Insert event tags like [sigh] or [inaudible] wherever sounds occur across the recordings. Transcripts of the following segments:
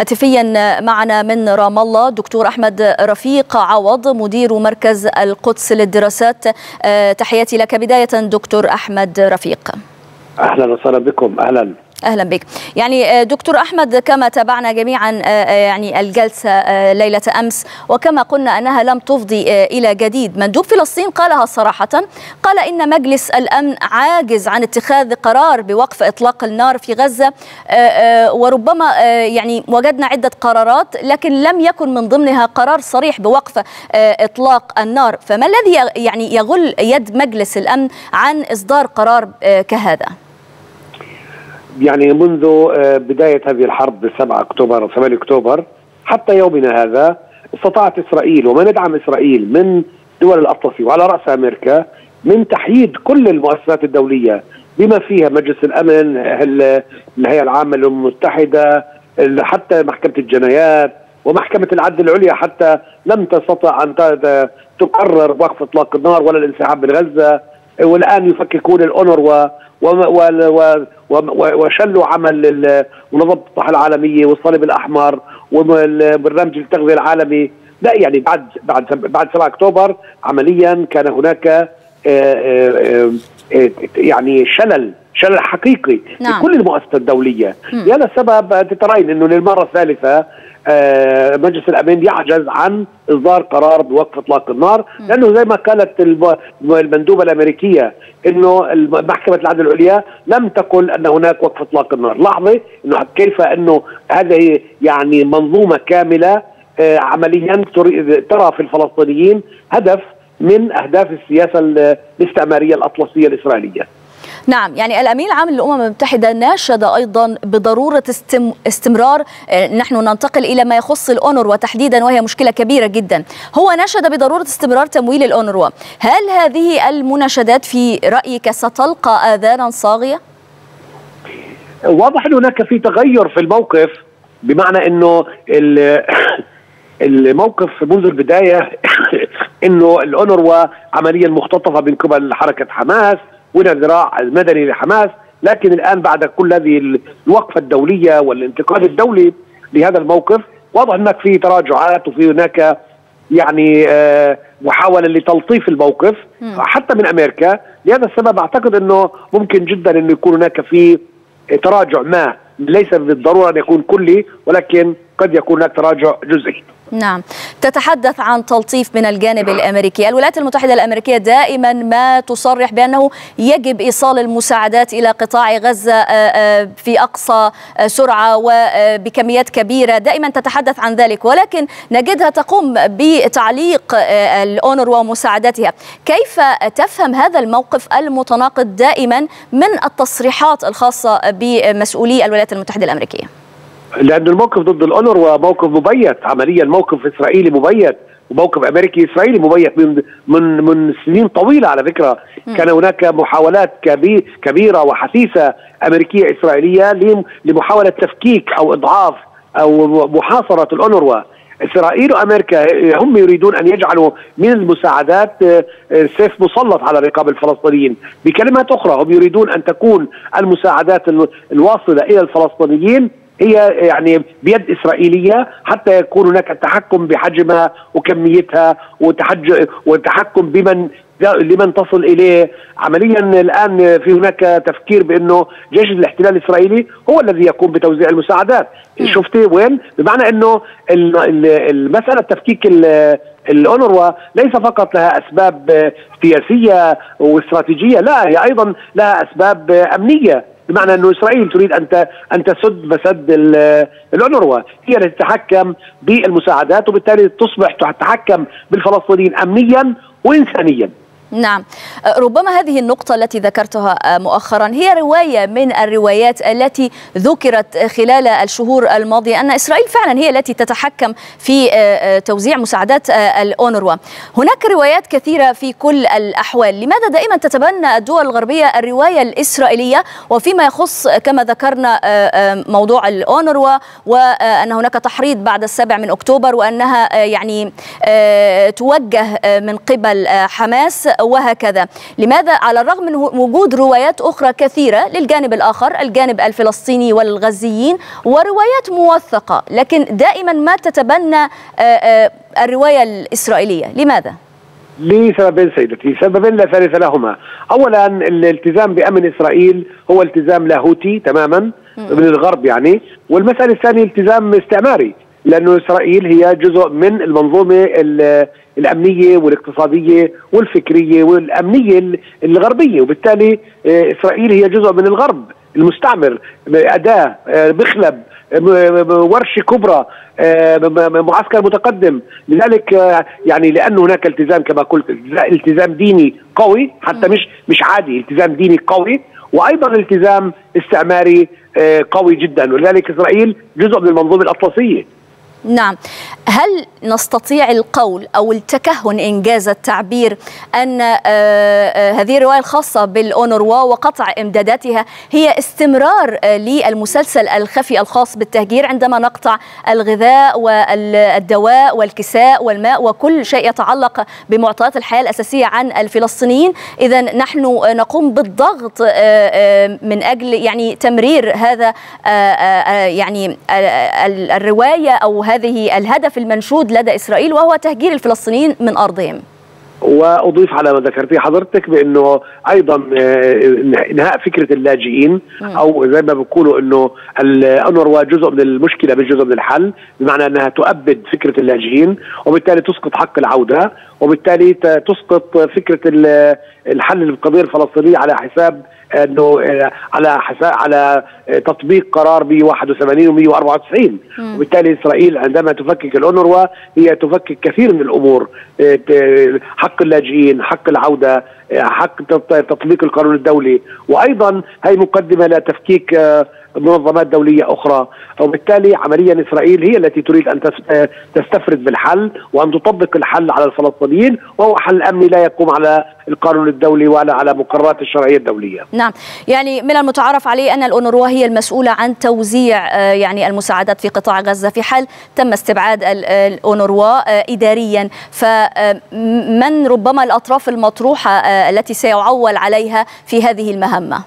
هاتفيا معنا من رام الله دكتور أحمد رفيق عوض مدير مركز القدس للدراسات. تحياتي لك. بداية دكتور أحمد رفيق. أهلا وسهلا بكم. أهلا. أهلا بك. يعني دكتور أحمد كما تابعنا جميعا يعني الجلسة ليلة أمس وكما قلنا أنها لم تفضي إلى جديد. مندوب فلسطين قالها صراحة قال إن مجلس الأمن عاجز عن اتخاذ قرار بوقف إطلاق النار في غزة وربما يعني وجدنا عدة قرارات لكن لم يكن من ضمنها قرار صريح بوقف إطلاق النار. فما الذي يعني يغل يد مجلس الأمن عن إصدار قرار كهذا؟ يعني منذ بداية هذه الحرب 7 أكتوبر 8 أكتوبر حتى يومنا هذا استطاعت إسرائيل ومن يدعم إسرائيل من دول الأطلسي وعلى رأس أمريكا من تحييد كل المؤسسات الدولية بما فيها مجلس الأمن الهيئة العامة للأمم المتحدة حتى محكمة الجنايات ومحكمة العدل العليا حتى لم تستطع أن تقرر وقف إطلاق النار ولا الانسحاب من غزة والآن يفككون الأونروا وشلوا عمل منظمه الصحه العالميه والصليب الأحمر والبرنامج التغذيه العالمي. لا يعني بعد بعد بعد 7 أكتوبر عمليا كان هناك يعني شلل شلل حقيقي نعم. لكل المؤسسات الدولية. لهذا السبب أنت ترين إنه للمرة الثالثة مجلس الامن يعجز عن إصدار قرار بوقف إطلاق النار لأنه زي ما قالت المندوبة الأمريكية إنه محكمة العدل العليا لم تقل أن هناك وقف إطلاق النار، لاحظي إنه كيف أنه هذه يعني منظومة كاملة عمليا ترى في الفلسطينيين هدف من أهداف السياسة الاستعمارية الأطلسية الإسرائيلية. نعم يعني الأمين العام للأمم المتحدة ناشد أيضا بضرورة استم استمرار نحن ننتقل إلى ما يخص الأونروا تحديدا وهي مشكلة كبيرة جدا. هو ناشد بضرورة استمرار تمويل الأونروا. هل هذه المناشدات في رأيك ستلقى آذانا صاغية؟ واضح أن هناك في تغير في الموقف بمعنى أنه [coughs] الموقف منذ البداية [coughs] أنه الأونروا عمليا مختطفة من قبل حركة حماس. ولا ذراع المدني لحماس لكن الآن بعد كل هذه الوقفة الدولية والانتقاد الدولي لهذا الموقف واضح هناك في تراجعات وفي هناك يعني آه محاولة لتلطيف الموقف. حتى من أمريكا لهذا السبب أعتقد أنه ممكن جدا انه يكون هناك في تراجع ما ليس بالضرورة أن يكون كلي ولكن قد يكون هناك تراجع جزئي. نعم. تتحدث عن تلطيف من الجانب الأمريكي، الولايات المتحدة الأمريكية دائما ما تصرح بأنه يجب إيصال المساعدات إلى قطاع غزة في أقصى سرعة وبكميات كبيرة، دائما تتحدث عن ذلك. ولكن نجدها تقوم بتعليق الاونروا ومساعدتها، كيف تفهم هذا الموقف المتناقض دائما من التصريحات الخاصة بمسؤولي الولايات المتحدة الأمريكية؟ لأن الموقف ضد الأونروا موقف مبيت عمليا موقف إسرائيلي مبيت وموقف أمريكي إسرائيلي مبيت من من من سنين طويلة على فكرة. م. كان هناك محاولات كبير كبيرة وحثيثة أمريكية إسرائيلية لمحاولة تفكيك أو إضعاف أو محاصرة الأونروا اسرائيل وأمريكا هم يريدون أن يجعلوا من المساعدات سيف مسلط على رقاب الفلسطينيين، بكلمات أخرى هم يريدون أن تكون المساعدات الواصلة إلى الفلسطينيين هي يعني بيد إسرائيلية حتى يكون هناك التحكم بحجمها وكميتها وتحج والتحكم بمن لمن تصل إليه. عمليا الآن في هناك تفكير بأنه جيش الاحتلال الإسرائيلي هو الذي يقوم بتوزيع المساعدات. شفتي وين؟ بمعنى أنه المساله تفكيك الأونروا ليس فقط لها أسباب سياسية واستراتيجية لا هي أيضا لها أسباب أمنية. بمعنى أنه إسرائيل تريد أن أن تسد مسد الأونروا هي التي تتحكم بالمساعدات وبالتالي تصبح تتحكم بالفلسطينيين امنيا وانسانيا. نعم. ربما هذه النقطة التي ذكرتها مؤخرا هي رواية من الروايات التي ذكرت خلال الشهور الماضية أن إسرائيل فعلا هي التي تتحكم في توزيع مساعدات الأونروا. هناك روايات كثيرة في كل الأحوال. لماذا دائما تتبنى الدول الغربية الرواية الإسرائيلية؟ وفيما يخص كما ذكرنا موضوع الأونروا وأن هناك تحريض بعد السابع من أكتوبر وأنها يعني توجه من قبل حماس. وهكذا. لماذا؟ على الرغم من وجود روايات أخرى كثيرة للجانب الآخر الجانب الفلسطيني والغزيين وروايات موثقة لكن دائما ما تتبنى الرواية الإسرائيلية. لماذا؟ لسببين سيدتي سببين لا ثالث لهما. اولا الالتزام بأمن إسرائيل هو التزام لاهوتي تماما من الغرب يعني. والمسألة الثانية التزام استعماري. لأنه إسرائيل هي جزء من المنظومة الأمنية والاقتصادية والفكرية والأمنية الغربية. وبالتالي إسرائيل هي جزء من الغرب المستعمر. أداة مخلب ورشة كبرى معسكر متقدم. لذلك يعني لأن هناك التزام كما قلت التزام ديني قوي حتى مش مش عادي التزام ديني قوي. وأيضا التزام استعماري قوي جدا. ولذلك إسرائيل جزء من المنظومة الأطلسية. نعم. هل نستطيع القول أو التكهن إنجاز التعبير أن هذه الرواية الخاصة بالأونروا وقطع إمداداتها هي استمرار للمسلسل الخفي الخاص بالتهجير عندما نقطع الغذاء والدواء والكساء والماء وكل شيء يتعلق بمعطيات الحياة الأساسية عن الفلسطينيين. إذا نحن نقوم بالضغط من أجل يعني تمرير هذا يعني الرواية أو هذه الهدف المنشود لدى إسرائيل وهو تهجير الفلسطينيين من أرضهم. وأضيف على ما ذكرتيه حضرتك بأنه أيضا انهاء فكرة اللاجئين أو زي ما بيقولوا إنه الانوروا جزء من المشكلة مش جزء من الحل بمعنى إنها تؤبد فكرة اللاجئين وبالتالي تسقط حق العودة وبالتالي تسقط فكرة الحل للقضية الفلسطينية على حساب إنه على حساب على تطبيق قرار 181 و 194 وبالتالي إسرائيل عندما تفكك الأونروا هي تفكك كثير من الأمور حق اللاجئين حق العودة حق تطبيق القانون الدولي. وأيضا هي مقدمة لتفكيك منظمات دولية أخرى. وبالتالي عمليا إسرائيل هي التي تريد أن تستفرد بالحل وأن تطبق الحل على الفلسطينيين وهو حل أمني لا يقوم على القانون الدولي ولا على مقررات الشرعية الدولية. نعم. يعني من المتعارف عليه أن الأونروا هي المسؤولة عن توزيع يعني المساعدات في قطاع غزة في حال تم استبعاد الأونروا إداريا. فمن ربما الأطراف المطروحة التي سيعول عليها في هذه المهمة؟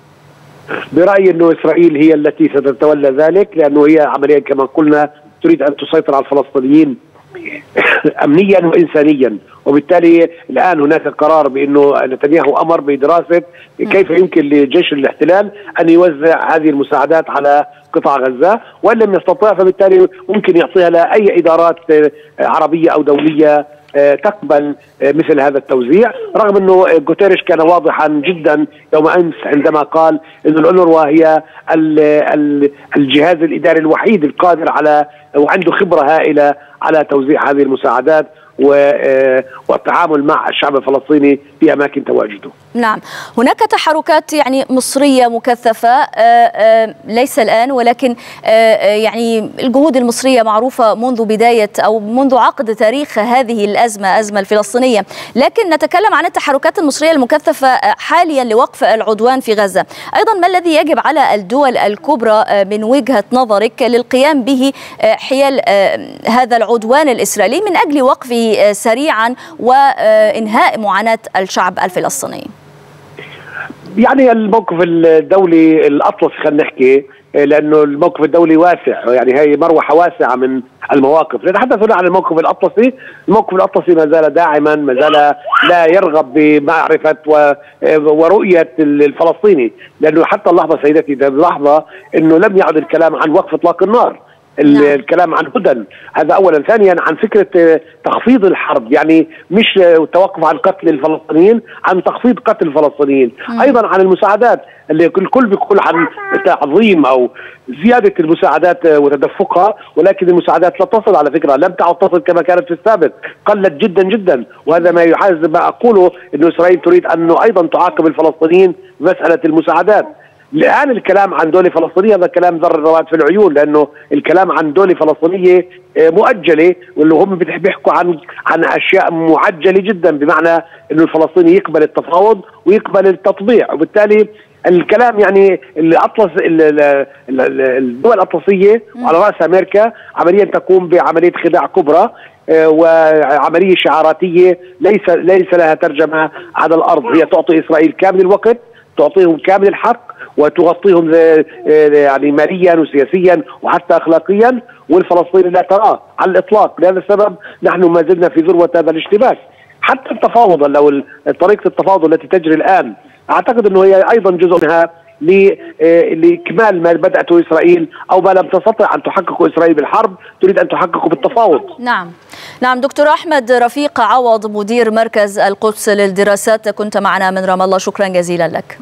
برأيي أنه إسرائيل هي التي ستتولى ذلك لأنه هي عمليا كما قلنا تريد أن تسيطر على الفلسطينيين [coughs] امنيا وانسانيا. وبالتالي الآن هناك قرار بأنه نتنياهو أمر بدراسة كيف يمكن لجيش الاحتلال أن يوزع هذه المساعدات على قطاع غزة وإن لم يستطع فبالتالي ممكن يعطيها لأي إدارات عربية أو دولية تقبل مثل هذا التوزيع رغم إنه جوتيريش كان واضحا جدا يوم أمس عندما قال إن الأونروا هي الجهاز الإداري الوحيد القادر على وعنده خبرة هائلة على توزيع هذه المساعدات والتعامل مع الشعب الفلسطيني في أماكن تواجده. نعم، هناك تحركات يعني مصرية مكثفة ليس الآن ولكن يعني الجهود المصرية معروفة منذ بداية أو منذ عقد تاريخ هذه الأزمة أزمة الفلسطينية، لكن نتكلم عن التحركات المصرية المكثفة حاليا لوقف العدوان في غزة، أيضا ما الذي يجب على الدول الكبرى من وجهة نظرك للقيام به حيال هذا العدوان الإسرائيلي من أجل وقفه سريعا وإنهاء معاناة الشعب الفلسطيني؟ يعني الموقف الدولي الأطلسي خلينا نحكي لأنه الموقف الدولي واسع يعني هي مروحة واسعة من المواقف. نتحدث هنا عن الموقف الأطلسي. الموقف الأطلسي ما زال داعما ما زال لا يرغب بمعرفة ورؤية الفلسطيني لأنه حتى اللحظة سيدتي اللحظه إنه لم يعد الكلام عن وقف إطلاق النار. نعم. الكلام عن هدى. هذا اولا. ثانيا عن فكرة تخفيض الحرب. يعني مش توقف عن قتل الفلسطينيين عن تخفيض قتل الفلسطينيين. مم. أيضا عن المساعدات. اللي الكل بيقول عن تعظيم أو زيادة المساعدات وتدفقها ولكن المساعدات لا تصل على فكرة. لم تعد تصل كما كانت في السابق. قلت جدا جدا. وهذا ما يحاز ما أقوله انه إسرائيل تريد انه أيضا تعاقب الفلسطينيين مسألة المساعدات. الآن الكلام عن دولة فلسطينية هذا كلام ذر الرواد في العيون لأنه الكلام عن دولة فلسطينية مؤجلة واللي هم بيحكوا عن عن أشياء معجلة جدا بمعنى إنه الفلسطيني يقبل التفاوض ويقبل التطبيع. وبالتالي الكلام يعني الاطلس الدول الأطلسية وعلى رأس أمريكا عمليا تقوم بعملية خداع كبرى وعملية شعاراتية ليس ليس لها ترجمة على الأرض. هي تعطي إسرائيل كامل الوقت تعطيهم كامل الحق وتغطيهم يعني ماليا وسياسيا وحتى اخلاقيا والفلسطيني لا تراه على الإطلاق لهذا السبب نحن ما زلنا في ذروة هذا الاشتباك حتى التفاوض لو طريقة التفاوض التي تجري الآن أعتقد أنه هي أيضا جزء منها لإكمال ما بدأته إسرائيل أو ما لم تستطع أن تحققه إسرائيل بالحرب تريد أن تحققه بالتفاوض. نعم. نعم دكتور أحمد رفيق عوض مدير مركز القدس للدراسات كنت معنا من رام الله شكرا جزيلا لك.